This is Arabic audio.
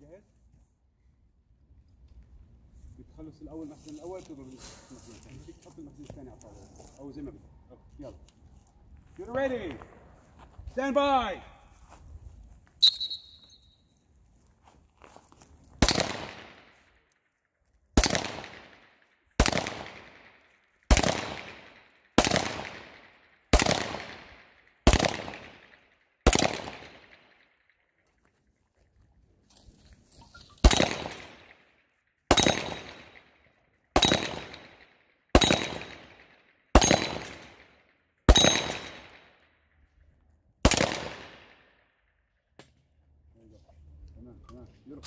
جاهز؟ بتخلص الأول المخزن الأول تضرب المخزن الثاني. فيك تحط المخزن الثاني على الطاوله أو زي ما بدك. يلا. Get ready? Stand by. Hemen hemen yürü.